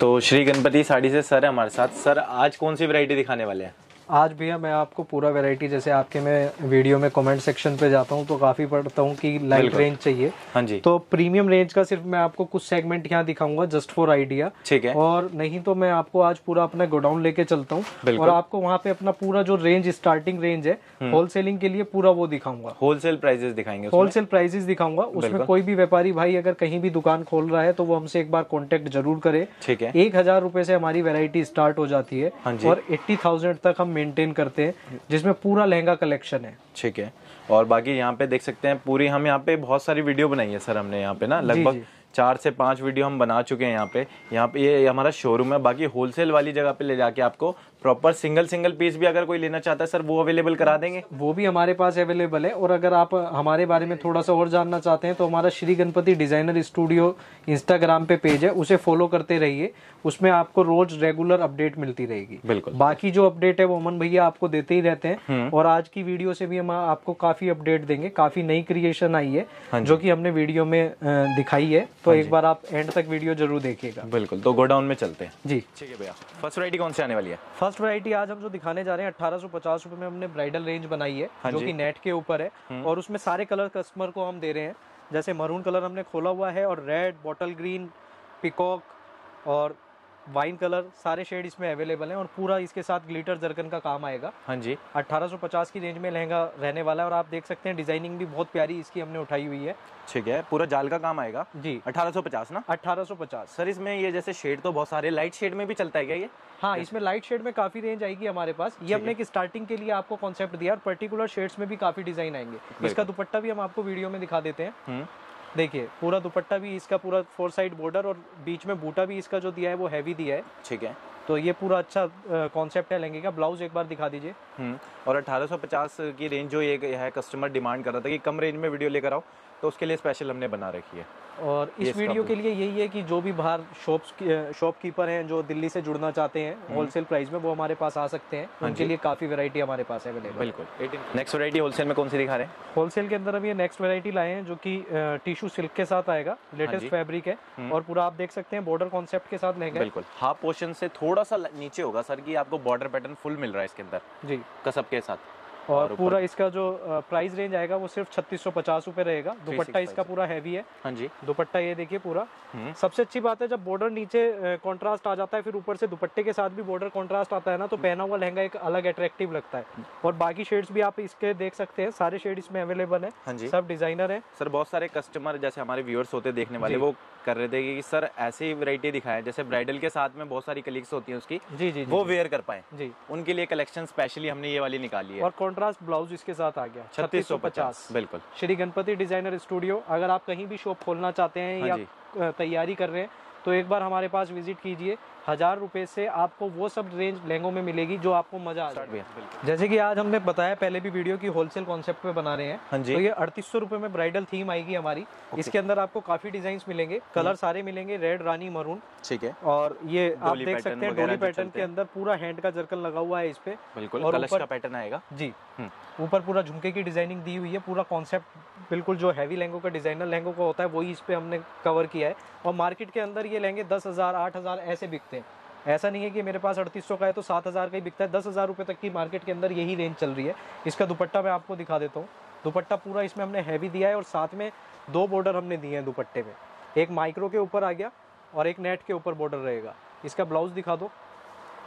तो श्री गणपति साड़ी से सर है हमारे साथ। सर, आज कौन सी वैरायटी दिखाने वाले हैं? आज भैया मैं आपको पूरा वैरायटी जैसे आपके मैं वीडियो में कमेंट सेक्शन पे जाता हूँ तो काफ़ी पढ़ता हूँ कि लाइट रेंज चाहिए। हाँ जी। तो प्रीमियम रेंज का सिर्फ़ मैं आपको कुछ सेगमेंट यहाँ दिखाऊँगा जस्ट फॉर आइडिया ठीक है। और नहीं तो मैं आपको आज पूरा अपना गोडाउन लेके चलता हूँ। और आपको वहाँ पे अपना पूरा जो रेंज स्टार्टिंग रेंज है हम्म। होलसेलिंग के लिए पूरा वो दिखाऊँगा। होलसेल प्राइजेस दिखाएँगे। होलसेल प्राइजेस दिखाऊँगा। उसमें कोई भी व्यापारी भाई अगर कहीं भी दुकान खोल रहा है तो वो हमसे एक बार कॉन्टेक्ट ज़रूर करे। ठीक है। एक हज़ार से हमारी वेरायटी स्टार्ट हो जाती है। हाँ और एट्टी तक हम मेंटेन करते हैं जिसमें पूरा लहंगा कलेक्शन है। ठीक है। और बाकी यहाँ पे देख सकते हैं पूरी हम यहाँ पे बहुत सारी वीडियो बनाई है सर हमने यहाँ पे ना। लगभग चार से पाँच वीडियो हम बना चुके हैं यहाँ पे। यहाँ पे ये हमारा शोरूम है बाकी होलसेल वाली जगह पे ले जाके आपको प्रॉपर सिंगल सिंगल पीस भी अगर कोई लेना चाहता है सर वो अवेलेबल करा देंगे। वो भी हमारे पास अवेलेबल है। और अगर आप हमारे बारे में थोड़ा सा और जानना चाहते हैं तो हमारा Shri Ganpati designer studio Instagram पे पेज है। उसे फॉलो करते रहिए। उसमें आपको रोज रेगुलर अपडेट मिलती रहेगी। बिल्कुल। बाकी जो अपडेट है वो अमन भैया आपको देते ही रहते हम्म। हैं और आज की वीडियो से भी हम आपको काफ़ी अपडेट देंगे। काफ़ी नई क्रिएशन आई है हाँ जो। की हमने वीडियो में दिखाई है। तो एक बार आप एंड तक वीडियो ज़रूर देखिएगा। बिल्कुल। तो गोडाउन में चलते हैं। जी। ठीक है भैया। फ़र्स्ट वैरायटी कौन सी आने वाली है? फ़र्स्ट वैरायटी आज हम जो दिखाने जा रहे हैं अठारह सौ पचास रूपए में हमने ब्राइडल रेंज बनाई है हाँ जो जी। कि नेट के ऊपर है और उसमें सारे कलर कस्टमर को हम दे रहे हैं जैसे मरून कलर हमने खोला हुआ है और रेड बॉटल ग्रीन पिकॉक और वाइन कलर सारे शेड इसमें अवेलेबल हैं और पूरा इसके साथ ग्लिटर जर्कन का काम आएगा। हाँ जी। 1850 की रेंज में लहंगा रहने वाला है और आप देख सकते हैं डिज़ाइनिंग भी बहुत प्यारी इसकी हमने उठाई हुई है। ठीक है पूरा जाल का काम आएगा? जी। 1850 ना? 1850 सर इसमें ये जैसे शेड तो बहुत सारे लाइट शेड में भी चलता है क्या ये? हाँ इसमें लाइट शेड में काफ़ी रेंज आएगी हमारे पास। ये हमने एक स्टार्टिंग के लिए आपको कॉन्सेप्ट दिया और पर्टिकुलर शेड्स में भी काफ़ी डिज़ाइन आएँगे। इसका दुपट्टा भी हम आपको वीडियो में दिखा देते हैं। हम्म। देखिए पूरा दुपट्टा भी इसका पूरा फोर साइड बॉर्डर और बीच में बूटा भी इसका जो दिया है वो हैवी दिया है। ठीक है। तो ये पूरा अच्छा कॉन्सेप्ट है लहंगे का। ब्लाउज एक बार दिखा दीजिए। हम्म और 1850 की रेंज जो ये है कस्टमर डिमांड कर रहा था कि कम रेंज में वीडियो लेकर आओ। तो उसके लिए स्पेशल हमने बना रखी है। और इस वीडियो के लिए यही है कि जो भी बाहर शॉप्स शॉपकीपर हैं जो दिल्ली से जुड़ना चाहते हैं हम्म। होलसेल प्राइस में वो हमारे पास आ सकते हैं। हाँ उनके लिए काफ़ी वैरायटी हमारे पास है। अवेलेबल बिल्कुल। नेक्स्ट वैरायटी होलसेल में कौन सी दिखा रहे हैं? होलसेल के अंदर अभी नेक्स्ट वैरायटी लाए हैं जो कि टिश्यू सिल्क के साथ आएगा हाँ लेटेस्ट जी। फैब्रिक है। और पूरा आप देख सकते हैं बॉर्डर कॉन्सेप्ट के साथ लहंगा है। बिल्कुल। हाफ़ पोर्शन से थोड़ा सा नीचे होगा सर कि आपको बॉर्डर पैटर्न फुल मिल रहा है इसके अंदर। जी। कसब के साथ। और पूरा इसका जो प्राइस रेंज आएगा वो सिर्फ़ छत्तीस सौ पचास रूपए रहेगा। दुपट्टा इसका पूरा हैवी है। हाँ जी। दुपट्टा ये देखिए पूरा। हम्म। सबसे अच्छी बात है जब बॉर्डर नीचे कंट्रास्ट आ जाता है फिर ऊपर से दुपट्टे के साथ भी बॉर्डर कंट्रास्ट आता है ना तो पहना हुआ लहंगा एक अलग अट्रैक्टिव लगता है। और बाकी शेड्स भी आप इसके देख सकते हैं सारे शेड इसमें अवेलेबल है। हाँ जी। सब डिज़ाइनर है। सर बहुत सारे कस्टमर जैसे हमारे व्यूअर्स होते हैं देखने वाले वो कर रहे थे कि सर ऐसी वैरायटी दिखाएँ जैसे ब्राइडल के साथ में बहुत सारी कलीग्स होती हैं उसकी जी जी वो वेयर कर पाए। जी। उनके लिए कलेक्शन स्पेशली हमने ये वाली निकाली है। और कॉन्ट्रास्ट ब्लाउज इसके साथ आ गया। छत्तीस सौ पचास। बिल्कुल। श्री गणपति डिज़ाइनर स्टूडियो अगर आप कहीं भी शॉप खोलना चाहते हैं हाँ या तैयारी कर रहे हैं तो एक बार हमारे पास विज़िट कीजिए। हज़ार रुपए से आपको वो सब रेंज लहंगों में मिलेगी जो आपको मज़ा आ जाए जैसे कि आज हमने बताया पहले भी वीडियो की होलसेल कॉन्सेप्ट पे बना रहे हैं। हाँ जी। तो ये अड़तीस सौ रुपए में ब्राइडल थीम आएगी हमारी। इसके अंदर आपको काफ़ी डिज़ाइन मिलेंगे। कलर सारे मिलेंगे रेड रानी मरून ठीक है। और ये आप देख सकते हैं डोली पैटर्न के अंदर पूरा हैंड का जर्कन लगा हुआ है इस पे। बिल्कुल और ऊपर- पैटर्न आएगा। जी। हम्म। ऊपर पूरा झुमके की डिज़ाइनिंग दी हुई है पूरा कॉन्सेप्ट बिल्कुल जो हैवी लहंगों का डिज़ाइनर लहंगों का होता है वही इस पे हमने कवर किया है। और मार्केट के अंदर ये लहंगे दस हज़ार आठ हज़ार ऐसे बिकते हैं। ऐसा नहीं है कि मेरे पास अड़तीस सौ का है तो सात हज़ार का ही बिकता है। दस हज़ार रुपए तक की मार्केट के अंदर यही रेंज चल रही है। इसका दुपट्टा मैं आपको दिखा देता हूँ। दुपट्टा पूरा इसमें हमने हैवी दिया है और साथ में दो बॉर्डर हमने दिए हैं दुपट्टे में। एक माइक्रो के ऊपर आ गया और एक नेट के ऊपर बॉर्डर रहेगा। इसका ब्लाउज दिखा दो।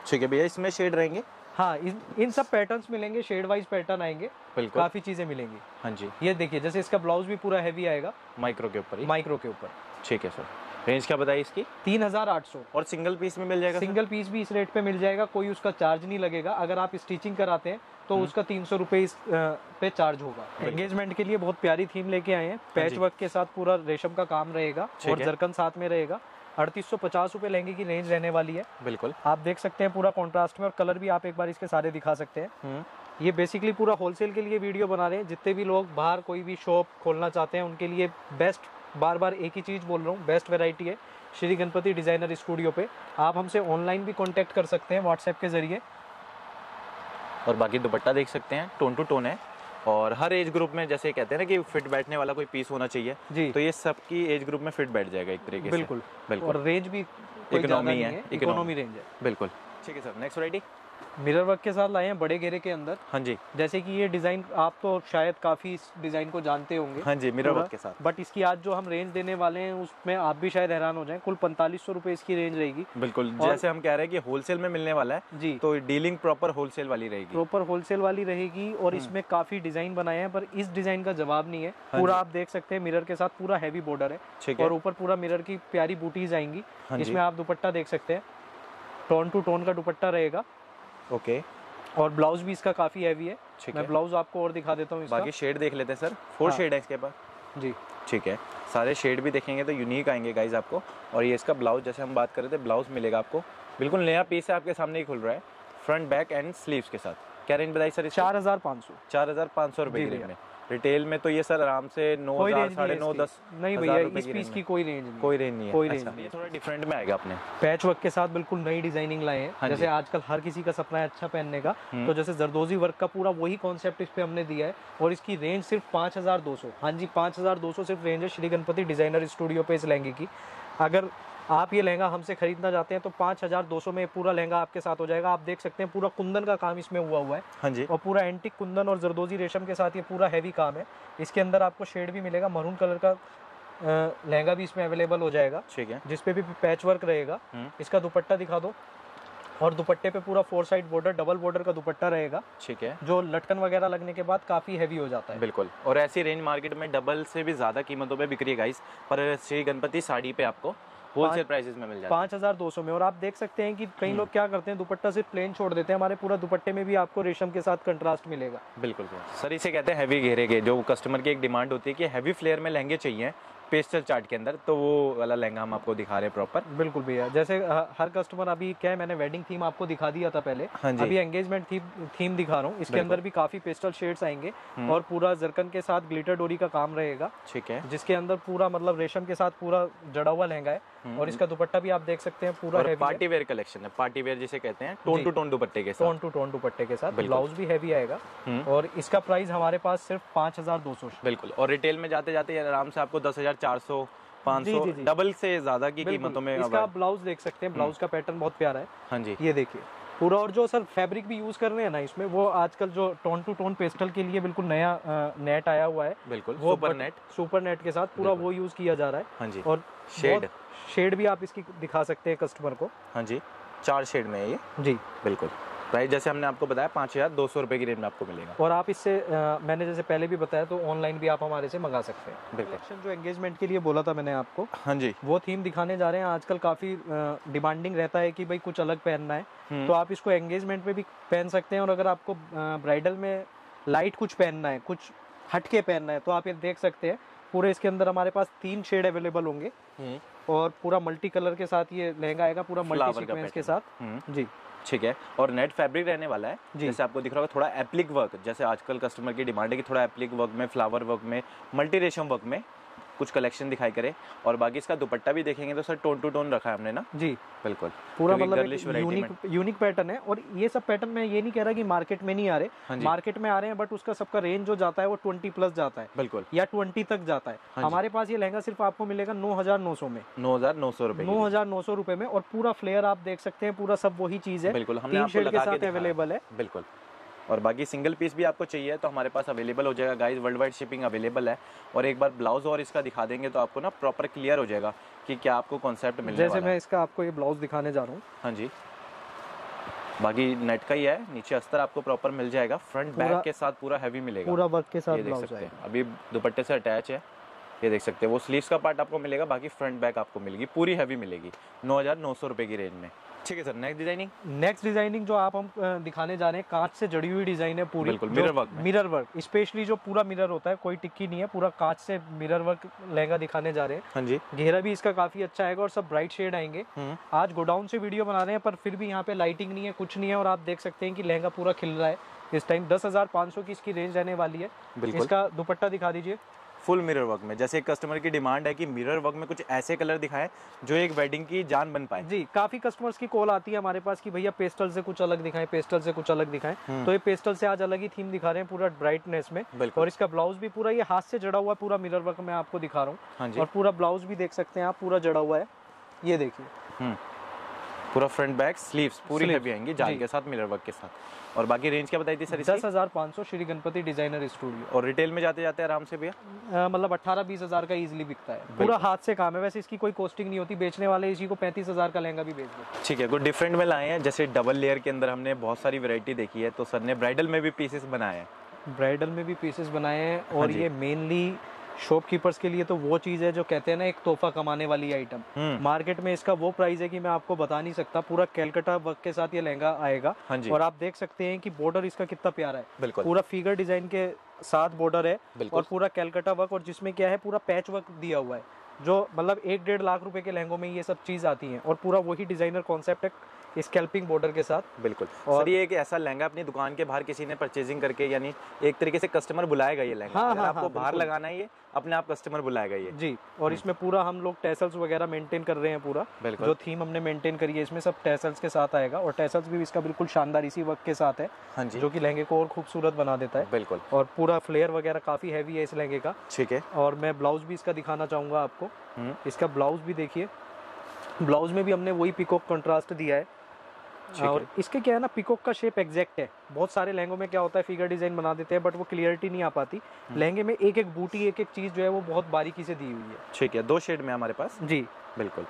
ठीक है भैया इसमें शेड रहेंगे? हाँ इन इन सब पैटर्न्स मिलेंगे शेड वाइज पैटर्न आएँगे। काफ़ी चीज़ें मिलेंगी। हाँ जी। ये देखिए जैसे इसका ब्लाउज भी पूरा हैवी आएगा। माइक्रो के ऊपर माइक्रो के ऊपर। ठीक है सर रेंज क्या बताइए इसकी? तीन हज़ार आठ सौ। और सिंगल पीस में मिल जाएगा सिंगल पीस भी इस रेट पे मिल जाएगा कोई उसका चार्ज नहीं लगेगा। अगर आप स्टिचिंग कराते हैं तो हम्म। उसका तीन सौ रुपये इस पे चार्ज होगा। एंगेजमेंट के लिए बहुत प्यारी थीम लेके आए हैं। पैच हाँ वर्क के साथ पूरा रेशम का काम रहेगा और जरकन साथ में रहेगा। अड़तीस सौ पचास रुपये लहंगे की रेंज रहने वाली है। बिल्कुल। आप देख सकते हैं पूरा कॉन्ट्रास्ट में और कलर भी आप एक बार इसके सारे दिखा सकते हैं। हम्म। ये बेसिकली पूरा होलसेल के लिए वीडियो बना रहे हैं। जितने भी लोग बाहर कोई भी शॉप खोलना चाहते हैं उनके लिए बेस्ट बार बार एक ही चीज़ बोल रहा हूँ बेस्ट वैरायटी है श्री गणपति डिज़ाइनर स्टूडियो पे। आप हमसे ऑनलाइन भी कांटेक्ट कर सकते हैं व्हाट्सएप के ज़रिए। और बाकी दुपट्टा देख सकते हैं टोन टू टोन है। और हर एज ग्रुप में जैसे कहते हैं ना कि फिट बैठने वाला कोई पीस होना चाहिए जी। तो ये सबकी एज ग्रुप में फिट बैठ जाएगा एक तरीके से। बिल्कुल। बिल्कुल। और रेंज भी Economy है, इकोनॉमी रेंज है। बिल्कुल। ठीक है sir next variety mirror work के साथ लाए हैं बड़े घेरे के अंदर। हाँ जी। जैसे कि ये डिज़ाइन आप तो शायद काफ़ी इस डिज़ाइन को जानते होंगे। हाँ जी मिरर वर्क के साथ। बट इसकी आज जो हम रेंज देने वाले हैं उसमें आप भी शायद हैरान हो जाएँ। कुल पैंतालीस सौ रुपए इसकी रेंज रहेगी। बिल्कुल और- जैसे हम कह रहे हैं कि होलसेल में मिलने वाला है जी। तो डीलिंग प्रॉपर होलसेल वाली रहेगी। प्रॉपर होलसेल वाली रहेगी और हम्म। इसमें काफ़ी डिज़ाइन बनाए हैं पर इस डिज़ाइन का जवाब नहीं है। हाँ पूरा आप देख सकते हैं मिरर के साथ पूरा हैवी बॉर्डर है। और ऊपर पूरा मिरर की प्यारी बूटीज आएँगी। हाँ इसमें आप दुपट्टा देख सकते हैं। टोन टू टोन का दुपट्टा रहेगा। ओके और ब्लाउज भी इसका काफ़ी हैवी है। ठीक मैं ब्लाउज आपको और दिखा देता हूँ बाकी शेड देख लेते हैं सर फोर हाँ। शेड है इसके पास। जी। ठीक है। सारे शेड भी देखेंगे तो यूनिक आएँगे गाइज़ आपको। और ये इसका ब्लाउज जैसे हम बात कर रहे थे ब्लाउज मिलेगा आपको। बिल्कुल नया पीस है आपके सामने ही खुल रहा है। फ्रंट बैक एंड स्लीव्स के साथ। क्या रेंज बताइए सर चार हज़ार पाँच सौ। चार हज़ार पाँच सौ रुपये की रेंज में। रिटेल में तो ये सर आराम से नौ हज़ार साढ़े नौ दस नहीं भैया इस पीस की कोई रेंज नहीं कोई रेंज नहीं है। कोई अच्छा, range नहीं थोड़ा डिफरेंट में आएगा अपने। पैच वर्क के साथ बिल्कुल नई डिज़ाइनिंग लाए हैं। हाँ जैसे आजकल हर किसी का सपना है अच्छा पहनने का। हम्म। तो जैसे जरदोजी वर्क का पूरा वही कॉन्सेप्ट इस पे हमने दिया है और इसकी रेंज सिर्फ़ पाँच हज़ार दो सौ। हाँ जी पाँच हज़ार दो सौ सिर्फ़ रेंज है श्री गणपति डिज़ाइनर स्टूडियो पे इस लहंगे की। अगर आप ये लहंगा हमसे खरीदना चाहते हैं तो पाँच हज़ार दो सौ में पूरा लहंगा आपके साथ हो जाएगा। आप देख सकते हैं पूरा कुंदन का काम इसमें हुआ हुआ है। हाँ जी। और पूरा एंटिक कुंदन और जरदोजी रेशम के साथ ये पूरा हैवी काम है। इसके अंदर आपको शेड भी मिलेगा मरून कलर का लहंगा भी इसमें अवेलेबल हो जाएगा। ठीक है। जिसपे भी पैच वर्क रहेगा हम्म। इसका दुपट्टा दिखा दो। और दुपट्टे पे पूरा four side border double border का दुपट्टा रहेगा। ठीक है। जो लटकन वगैरह लगने के बाद काफ़ी हैवी हो जाता है। बिल्कुल। और ऐसी रेंज मार्केट में डबल से भी ज़्यादा कीमतों पे बिक्री है गाइस पर श्री गणपति साड़ी पे आपको होलसेल प्राइसेस में मिल जाता पाँच हज़ार दो सौ में। और आप देख सकते हैं कि। कई लोग क्या करते हैं दुपट्टा सिर्फ़ प्लेन छोड़ देते हैं। हमारे पूरा दुपट्टे में भी आपको रेशम के साथ कंट्रास्ट मिलेगा। बिल्कुल सर। इसे कहते हैं हैवी घेरे के। जो कस्टमर की एक डिमांड होती है कि हैवी फ्लेयर में लहंगे चाहिए पेस्टल चार्ट के अंदर तो वो वाला लहंगा हम आपको दिखा रहे हैं प्रॉपर बिल्कुल भैया जैसे हर कस्टमर अभी क्या है मैंने वेडिंग थीम आपको दिखा दिया था पहले। हाँ जी। अभी एंगेजमेंट थीम थीम दिखा रहा हूँ। इसके अंदर भी काफ़ी पेस्टल शेड्स आएँगे। हम्म। और पूरा जरकन के साथ ग्लिटर डोरी का काम रहेगा। ठीक है। जिसके अंदर पूरा मतलब रेशम के साथ पूरा जड़ा हुआ लहंगा है। और इसका दुपट्टा भी आप देख सकते हैं पूरा हम्म। पार्टी वेयर कलेक्शन है। पार्टी वेयर जिसे कहते हैं टोन टू टोन दुपट्टे के साथ। टोन टू टोन दुपट्टे के साथ। ब्लाउज भी हैवी आएगा। हम्म। और इसका प्राइस हमारे पास सिर्फ़ पाँच हज़ार दो सौ बिल्कुल। और रिटेल में जाते जाते आराम से आपको दस हज़ार चार सौ पाँच सौ। डबल से ज़्यादा की कीमतों में इसका आप ब्लाउज देख सकते हैं। ब्लाउज का पैटर्न बहुत प्यारा है। हाँ जी। ये देखिए। पूरा और जो सर फैब्रिक भी यूज़ कर रहे हैं ना इसमें वो आजकल जो टोन टू टोन पेस्टल के लिए बिल्कुल नया नेट आया हुआ है। बिल्कुल। वो सुपर नेट सुपर नेट के साथ पूरा वो यूज़ किया जा रहा है। हाँ जी। और शेड शेड भी आप इसकी दिखा सकते हैं कस्टमर को। हाँ जी चार शेड में है ये। जी। बिल्कुल। प्राइस जैसे हमने आपको बताया पाँच हज़ार दो सौ रुपए की रेंज में आपको मिलेगा। और आप इससे अ, मैंने जैसे पहले भी बताया तो ऑनलाइन भी आप हमारे से मंगा सकते हैं। बिल्कुल। जो एंगेजमेंट के लिए बोला था मैंने आपको हाँ जी। वो थीम दिखाने जा रहे हैं। आजकल काफ़ी डिमांडिंग रहता है कि भाई कुछ अलग पहनना है। हम्म। तो आप इसको एंगेजमेंट में भी पहन सकते हैं। और अगर आपको ब्राइडल में लाइट कुछ पहनना है कुछ हटके पहनना है तो आप ये देख सकते हैं। पूरे इसके अंदर हमारे पास तीन शेड अवेलेबल होंगे। हम्म, और पूरा मल्टी कलर के साथ ये लहंगा आएगा पूरा मल्टी कलर सीक्वेंस के साथ। हम्म, जी। ठीक है। और नेट फैब्रिक रहने वाला है। जी। जैसे आपको दिख रहा होगा थोड़ा एप्लिक वर्क जैसे आजकल कस्टमर की डिमांड है कि थोड़ा एप्लिक वर्क में फ्लावर वर्क में मल्टी रेशम वर्क में कुछ कलेक्शन दिखाई करे। और बाकी इसका दुपट्टा भी देखेंगे तो सर टोन टू टोन रखा है हमने ना? जी। बिल्कुल। पूरा मतलब यूनिक यूनिक पैटर्न है और ये सब पैटर्न मैं ये नहीं कह रहा कि मार्केट में नहीं आ हाँ रहे। मार्केट में आ रहे हैं बट उसका सबका रेंज जो जाता है वो ट्वेंटी प्लस जाता है। बिल्कुल। या ट्वेंटी तक जाता है। हाँ हमारे पास ये लहंगा सिर्फ़ आपको मिलेगा नौ हज़ार नौ सौ में। नौ हज़ार नौ सौ रुपए नौ हज़ार नौ सौ रुपए में और पूरा फ्लेयर आप देख सकते हैं पूरा सब वही चीज़ है। बिल्कुल हमने तीन के साथ अवेलेबल है। बिल्कुल। और बाकी सिंगल पीस भी आपको चाहिए तो हमारे पास अवेलेबल हो जाएगा। Guys world wide shipping available है। और एक बार ब्लाउज और इसका दिखा देंगे तो आपको ना प्रॉपर क्लियर हो जाएगा कि क्या आपको कॉन्सेप्ट मिलने जैसे मैं इसका आपको ये ब्लाउज दिखाने जा रहा हूँ। हाँ जी। बाकी नेट का ही है नीचे अस्तर आपको प्रॉपर मिल जाएगा। फ्रंट बैक के साथ पूरा हैवी मिलेगा। पूरा वर्क के साथ ये देख सकते हैं। अभी दुपट्टे से अटैच है। ये देख सकते हैं। वो स्लीव्स का पार्ट आपको मिलेगा बाकी फ्रंट बैक आपको मिलेगी। पूरी हैवी मिलेगी। नौ हज़ार नौ सौ रुपए की रेंज में। ठीक है sir next designing next designing जो आप हम दिखाने जा रहे हैं कांच से जड़ी हुई डिज़ाइन है पूरी। जो- mirror मिरर वर्क स्पेशली जो पूरा मिरर होता है कोई टिक्की नहीं है पूरा कांच से मिरर वर्क लहंगा दिखाने जा रहे हैं। हाँ जी। घेरा भी इसका काफ़ी अच्छा आएगा और सब ब्राइट शेड आएँगे। हम्म। आज गोडाउन से वीडियो बना रहे हैं पर फिर भी यहाँ पे लाइटिंग नहीं है कुछ नहीं है और आप देख सकते हैं कि लहंगा पूरा खिल रहा है। इस टाइम दस हज़ार पाँच सौ की इसकी रेंज रहने वाली है। इसका दुपट्टा दिखा दीजिए। फुल मिरर वर्क में। जैसे एक कस्टमर की डिमांड है कि मिरर वर्क में कुछ ऐसे कलर दिखाएँ जो एक वेडिंग की जान बन पाए। जी काफ़ी कस्टमर्स की कॉल आती है हमारे पास कि भैया पेस्टल से कुछ अलग दिखाएँ पेस्टल से कुछ अलग दिखाएँ। हम्म। तो ये पेस्टल से आज अलग ही थीम दिखा रहे हैं पूरा ब्राइटनेस में। और इसका ब्लाउज भी पूरा ये हाथ से जड़ा हुआ है पूरा मिरर वर्क मैं आपको दिखा रहा हूँ। हाँ और पूरा ब्लाउज भी देख सकते हैं आप पूरा जड़ा हुआ है। ये देखिए। हम्म। पूरा फ्रंट बैक स्लीव्स पूरी Sleeves, हैवी आएँगी जाल के साथ मिरर वर्क के साथ। और बाकी रेंज क्या बताई थी सर दस हज़ार पाँच सौ श्री गणपति डिज़ाइनर स्टूडियो और रिटेल में जाते जाते आराम से भैया? मतलब अट्ठारह बीस हज़ार का इजीली बिकता है। पूरा हाथ से काम है। वैसे इसकी कोई कॉस्टिंग नहीं होती। बेचने वाले इसी को पैंतीस हज़ार का लहंगा भी बेच देते ठीक है कुछ डिफरेंट में लाए हैं। जैसे डबल लेयर के अंदर हमने बहुत सारी वेरायटी देखी है तो सर ने ब्राइडल में भी पीसेस बनाए हैं। हैं ब्राइडल में भी पीसेस बनाए हैं। और हाँ ये मेनली शॉपकीपर्स के लिए तो वो चीज़ है जो कहते हैं ना एक तोहफा कमाने वाली आइटम हम्म। मार्केट में इसका वो प्राइस है कि मैं आपको बता नहीं सकता पूरा कैलकटा वर्क के साथ ये लहंगा आएगा। हाँ और आप देख सकते हैं कि बॉर्डर इसका कितना प्यारा है। पूरा फिगर डिज़ाइन के साथ बॉर्डर है और पूरा कैलकाटा वर्क और जिसमें क्या है पूरा पैच वर्क दिया हुआ है। जो मतलब एक डेढ़ लाख रुपए के लहंगों में ये सब चीज़ आती हैं और पूरा वही डिज़ाइनर कॉन्सेप्ट है। स्कैल्पिंग बॉर्डर के साथ। बिल्कुल। और- सर ये एक ऐसा लहंगा अपनी दुकान के बाहर किसी ने परचेजिंग करके यानी एक तरीके से कस्टमर बुलाएगा ये लहंगा। हाँ, हाँ, आपको हाँ, बाहर। लगाना है ये अपने आप कस्टमर बुलाएगा ये। जी और इसमें पूरा हम लोग टेसल्स वगैरह मेंटेन कर रहे हैं पूरा। बिल्कुल। जो थीम हमने मेंटेन करी है इसमें सब टेसल्स के साथ आएगा और टेसल्स भी इसका बिल्कुल शानदार इसी वर्क के साथ है हाँ जी। जो कि लहंगे को और खूबसूरत बना देता है। बिल्कुल। और पूरा फ्लेयर वगैरह काफ़ी हैवी है इस लहंगे का। ठीक है। और मैं ब्लाउज भी इसका दिखाना चाहूँगा आपको। हम्म, इसका ब्लाउज भी देखिए। ब्लाउज में भी हमने वही पिकॉक कंट्रास्ट दिया है। और इसके क्या है ना पिकॉक का शेप एग्जैक्ट है। बहुत सारे लहंगों में क्या होता है फिगर डिज़ाइन बना देते हैं बट वो क्लियरिटी नहीं आ पाती। हम्म। लहंगे में एक एक बूटी एक एक चीज़ जो है वो बहुत बारीकी से दी हुई है। ठीक है दो शेड में हमारे पास। जी। बिल्कुल।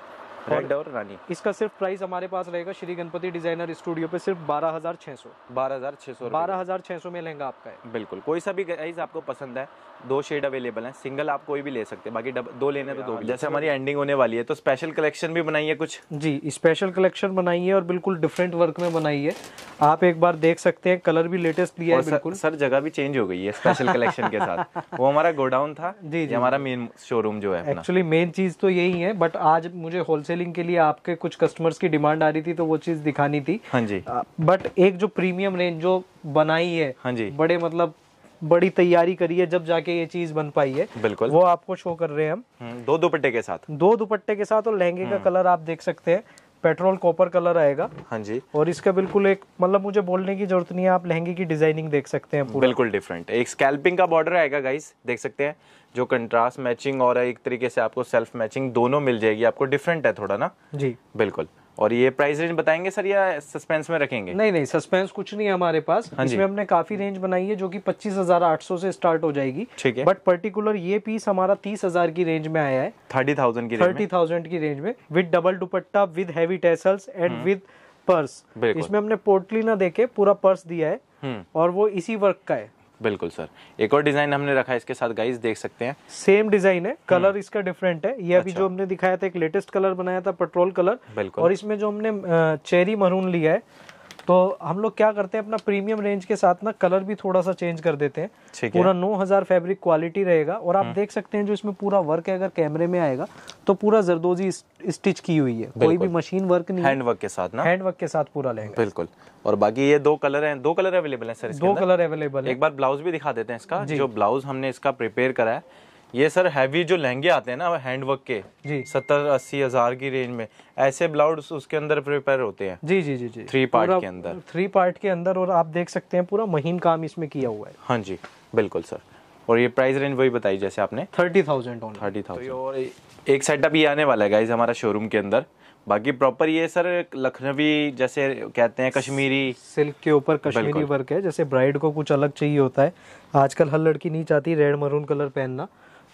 रेड और रानी। इसका सिर्फ़ प्राइस हमारे पास रहेगा श्री गणपति डिज़ाइनर स्टूडियो पे सिर्फ़ बारह हज़ार छह सौ। बारह हज़ार छह सौ बारह हज़ार छह सौ में लहंगा आपका है। बिल्कुल कोई सा भी गाइस आपको पसंद है दो शेड अवेलेबल है सिंगल आप कोई भी ले सकते हैं बाकी दो लेने तो दो भी। जैसे हमारी एंडिंग होने वाली है तो स्पेशल कलेक्शन भी बनाई है कुछ? जी स्पेशल कलेक्शन बनाई है और बिल्कुल डिफरेंट वर्क में बनाई है। आप एक बार देख सकते हैं कलर भी लेटेस्ट लिया है बिल्कुल। सर जगह भी चेंज हो गई है स्पेशल कलेक्शन के साथ। वो हमारा गोडाउन था जी, हमारा मेन शोरूम जो है एक्चुअली मेन चीज़ तो यही है बट आज मुझे होलसेलिंग के लिए आपके कुछ कस्टमर्स की डिमांड आ रही थी तो वो चीज़ दिखानी थी। हाँ जी। बट एक जो प्रीमियम रेंज जो बनाई है हाँ जी। बड़े मतलब बड़ी तैयारी करी है जब जाके ये चीज़ बन पाई है बिल्कुल। वो आपको शो कर रहे हैं हम। हम्म, दो दुपट्टे के साथ। दो दुपट्टे के साथ और लहंगे हम्म। का कलर आप देख सकते हैं। पेट्रोल कॉपर कलर आएगा। हाँ जी। और इसका बिल्कुल एक मतलब मुझे बोलने की ज़रूरत नहीं है आप लहंगे की डिज़ाइनिंग देख सकते हैं बिल्कुल डिफरेंट एक स्कैल्पिंग का बॉर्डर आएगा गाइस देख सकते हैं जो कंट्रास्ट मैचिंग और एक तरीके से आपको सेल्फ मैचिंग दोनों मिल जाएगी आपको डिफरेंट है थोड़ा ना? जी। बिल्कुल। और ये प्राइस रेंज बताएँगे सर या सस्पेंस में रखेंगे? नहीं नहीं सस्पेंस कुछ नहीं है हमारे पास। हाँ इसमें हमने काफ़ी रेंज बनाई है जो कि पच्चीस हज़ार आठ सौ से स्टार्ट हो जाएगी। ठीक है। बट पर्टिकुलर ये पीस हमारा तीस हज़ार की रेंज में आया है। थर्टी थाउज़ेंड की थर्टी थाउज़ेंड की रेंज में with double dupatta with heavy tassels and with purse. इसमें हमने पोर्टली ना देके पूरा पर्स दिया है। हम्म। और वो इसी वर्क का है। बिल्कुल सर। एक और डिज़ाइन हमने रखा है इसके साथ गाइस देख सकते हैं। सेम डिज़ाइन है हम्म। कलर इसका डिफरेंट है। ये अभी अच्छा। जो हमने दिखाया था एक लेटेस्ट कलर बनाया था पेट्रोल कलर बिल्कुल। और इसमें जो हमने चेरी मरून लिया है तो हम लोग क्या करते हैं अपना प्रीमियम रेंज के साथ ना कलर भी थोड़ा सा चेंज कर देते हैं। पूरा नौ हज़ार 9000 फैब्रिक क्वालिटी रहेगा और आप देख सकते हैं जो इसमें पूरा वर्क है अगर कैमरे में आएगा तो पूरा जरदोजी स्टिच की हुई है। कोई भी मशीन वर्क नहीं हैंड वर्क के साथ ना? हैंड वर्क के साथ पूरा लहंगा बिल्कुल। और बाकी ये दो कलर हैं दो कलर अवेलेबल हैं सर इसके दो कलर अवेलेबल है। एक बार ब्लाउज भी दिखा देते हैं इसका। जो। ब्लाउज हमने इसका प्रिपेयर करा है ये सर हैवी जो लहंगे आते हैं ना हैंड वर्क के जी। सत्तर अस्सी हज़ार की रेंज में ऐसे ब्लाउज उसके अंदर प्रिपेयर होते हैं? जी जी जी जी। थ्री पार्ट के अंदर। थ्री पार्ट के अंदर और आप देख सकते हैं पूरा महीन काम इसमें किया हुआ है। हाँ जी बिल्कुल सर। और ये प्राइस रेंज वही बताई जैसे आपने। Thirty thousand thirty thousand. और एक सेटअप ये आने वाला है गाइज़ हमारा शोरूम के अंदर। बाकी प्रॉपर ये सर लखनवी जैसे कहते हैं कश्मीरी। सिल्क के ऊपर कश्मीरी वर्क है जैसे ब्राइड को कुछ अलग चाहिए होता है। आजकल हर लड़की नहीं चाहती रेड मरून कलर पहनना।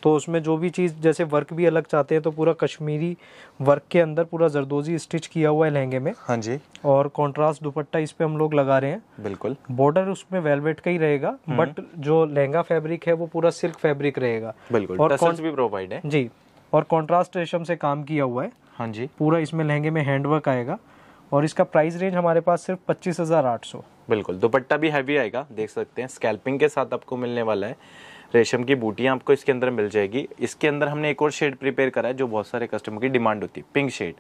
तो उसमें जो भी चीज़ जैसे वर्क भी अलग चाहते हैं तो पूरा कश्मीरी वर्क के अंदर पूरा जरदोजी स्टिच किया हुआ है लहंगे में। हाँ जी। और कॉन्ट्रास्ट दुपट्टा इस पे हम लोग लगा रहे हैं। बिल्कुल। बॉर्डर उसमें वेलवेट का ही रहेगा हम्म। बट जो लहंगा फैब्रिक है वो पूरा सिल्क फैब्रिक रहेगा। बिल्कुल। और भी प्रोवाइड है। जी। और कॉन्ट्रास्ट रेशम से काम किया हुआ है। हाँ जी। पूरा इसमें लहंगे में हैंडवर्क आएगा। और इसका प्राइस रेंज हमारे पास सिर्फ़ पच्चीस हज़ार आठ सौ। बिल्कुल, दुपट्टा भी हैवी आएगा, देख सकते हैं। स्कैल्पिंग के साथ आपको मिलने वाला है। रेशम की बूटियाँ आपको इसके अंदर मिल जाएगी। इसके अंदर हमने एक और शेड प्रिपेयर करा है, जो बहुत सारे कस्टमर की डिमांड होती है पिंक शेड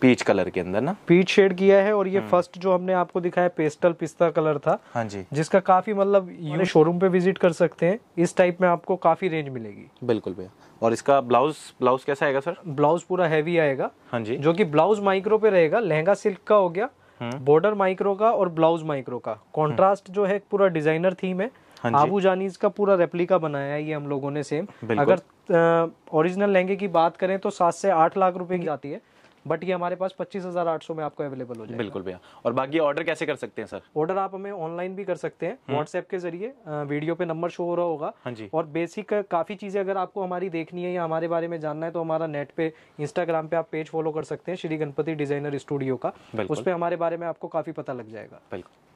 पीच कलर के अंदर ना? पीच शेड किया है और हम्म। ये फ़र्स्ट जो हमने आपको दिखाया पेस्टल पिस्ता कलर था हाँ जी। जिसका काफ़ी मतलब ये शोरूम पे विज़िट कर सकते हैं। इस टाइप में आपको काफ़ी रेंज मिलेगी। बिल्कुल भैया। और इसका ब्लाउज ब्लाउज कैसा आएगा सर ब्लाउज पूरा हैवी आएगा। हाँ जी। जो कि ब्लाउज माइक्रो पे रहेगा लहंगा सिल्क का हो गया हम्म। बॉर्डर माइक्रो का और ब्लाउज माइक्रो का। कंट्रास्ट जो है पूरा डिज़ाइनर थीम है। हाँ आबू जानीज का पूरा रेप्लिका बनाया है ये हम लोगों ने सेम अगर ओरिजिनल लहंगे की बात करें तो सात से आठ लाख रुपए की आती है। बट ये हमारे पास पच्चीस हज़ार आठ सौ में आपको अवेलेबल हो जाएगा। बिल्कुल भैया। और बाकी ऑर्डर कैसे कर सकते हैं सर? ऑर्डर आप हमें ऑनलाइन भी कर सकते हैं हम्म। व्हाट्सएप के ज़रिए वीडियो पे नंबर शो हो रहा होगा। हाँ जी। और बेसिक काफ़ी चीज़ें अगर आपको हमारी देखनी है या हमारे बारे में जानना है तो हमारा नेट पे इंस्टाग्राम पे आप पेज फॉलो कर सकते हैं श्री गणपति डिज़ाइनर स्टूडियो का। उस पर हमारे बारे में आपको काफ़ी पता लग जाएगा। बिल्कुल।